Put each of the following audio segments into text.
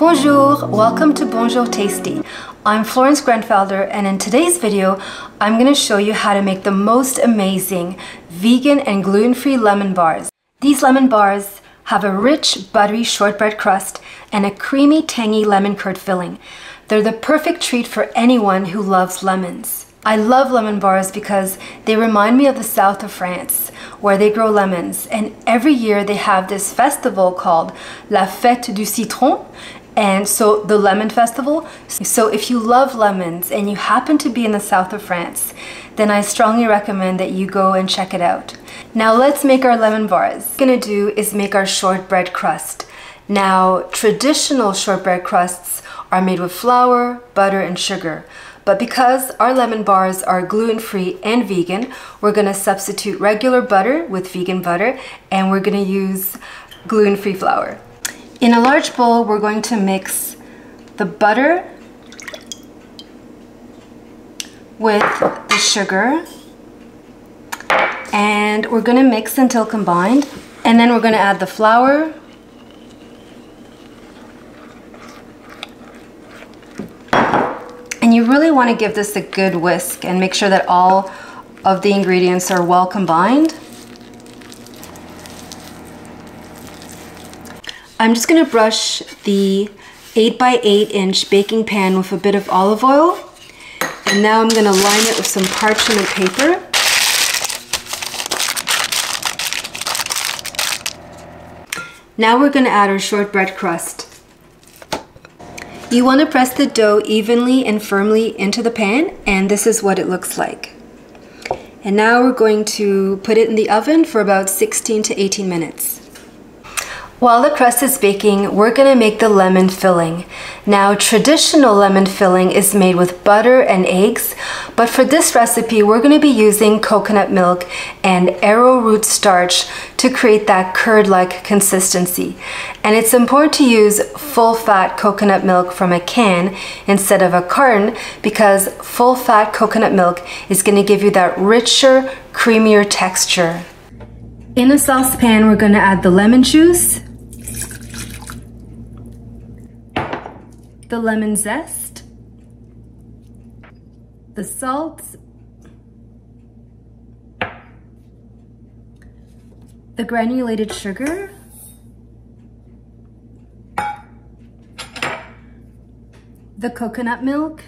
Bonjour, welcome to Bonjour Tasty. I'm Florence Grenfelder and in today's video, I'm gonna show you how to make the most amazing vegan and gluten-free lemon bars. These lemon bars have a rich, buttery shortbread crust and a creamy, tangy lemon curd filling. They're the perfect treat for anyone who loves lemons. I love lemon bars because they remind me of the south of France, where they grow lemons. And every year they have this festival called La Fête du Citron, and so the lemon festival. So if you love lemons and you happen to be in the south of France, then I strongly recommend that you go and check it out. Now let's make our lemon bars. What we're gonna do is make our shortbread crust. Now, traditional shortbread crusts are made with flour, butter, and sugar. But because our lemon bars are gluten-free and vegan, we're gonna substitute regular butter with vegan butter and we're gonna use gluten-free flour. In a large bowl, we're going to mix the butter with the sugar. And we're gonna mix until combined. And then we're gonna add the flour. And you really want to give this a good whisk and make sure that all of the ingredients are well combined. I'm just to brush the 8 by 8 inch baking pan with a bit of olive oil. And now I'm to line it with some parchment paper. Now we're to add our shortbread crust. You want to press the dough evenly and firmly into the pan and this is what it looks like. And now we're going to put it in the oven for about 16 to 18 minutes. While the crust is baking, we're gonna make the lemon filling. Now, traditional lemon filling is made with butter and eggs, but for this recipe, we're gonna be using coconut milk and arrowroot starch to create that curd-like consistency. And it's important to use full-fat coconut milk from a can instead of a carton because full-fat coconut milk is gonna give you that richer, creamier texture. In a saucepan, we're gonna add the lemon juice, the lemon zest, the salt, the granulated sugar, the coconut milk,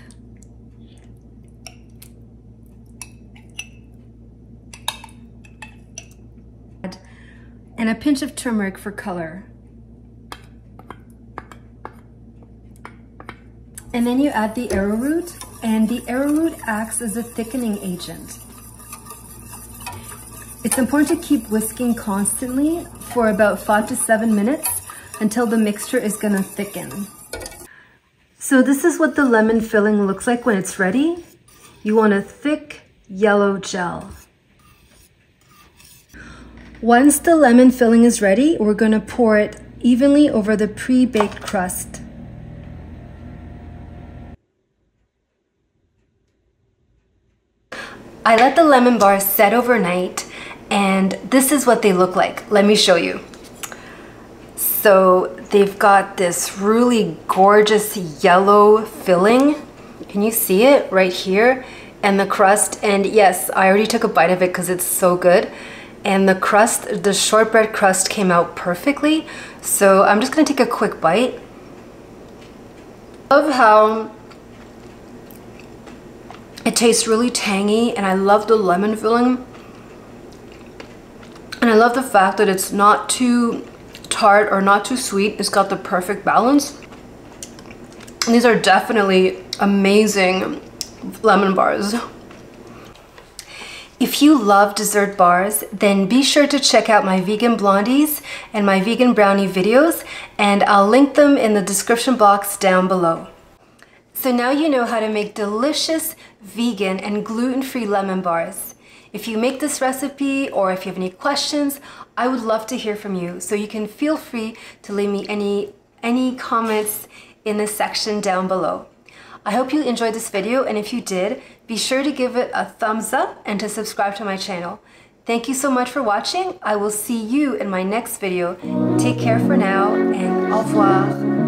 and a pinch of turmeric for color. And then you add the arrowroot, and the arrowroot acts as a thickening agent. It's important to keep whisking constantly for about five to seven minutes until the mixture is gonna thicken. So this is what the lemon filling looks like when it's ready. You want a thick yellow gel. Once the lemon filling is ready, we're gonna pour it evenly over the pre-baked crust. I let the lemon bars set overnight and this is what they look like. Let me show you. So they've got this really gorgeous yellow filling. Can you see it right here? And the crust, and yes, I already took a bite of it because it's so good. And the crust, the shortbread crust came out perfectly. So I'm just gonna take a quick bite. Love how it tastes really tangy and I love the lemon filling. And I love the fact that it's not too tart or not too sweet. It's got the perfect balance. And these are definitely amazing lemon bars. If you love dessert bars, then be sure to check out my vegan blondies and my vegan brownie videos, and I'll link them in the description box down below. So now you know how to make delicious vegan and gluten-free lemon bars. If you make this recipe or if you have any questions, I would love to hear from you. So you can feel free to leave me any, any comments in the section down below. I hope you enjoyed this video and if you did, be sure to give it a thumbs up and to subscribe to my channel. Thank you so much for watching. I will see you in my next video. Take care for now and au revoir.